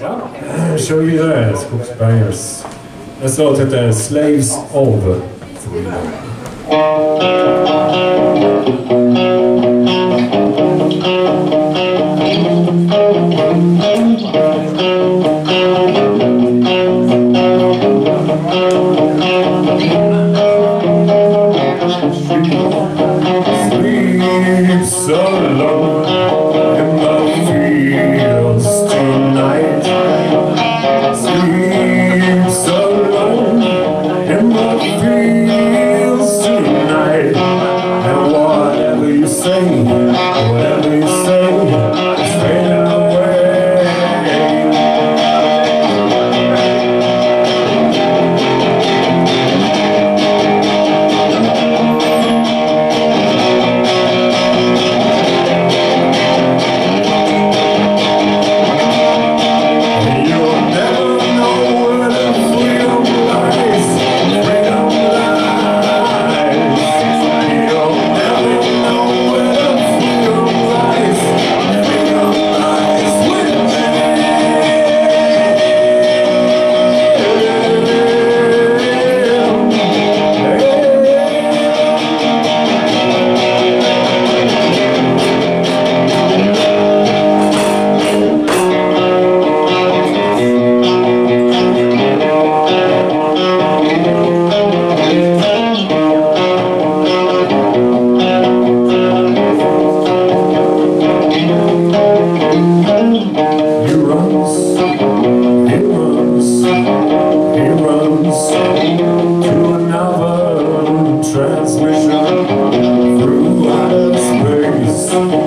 Ja, kör Skogsbergers. Nästa låt heter Slaves of Freedom. You runs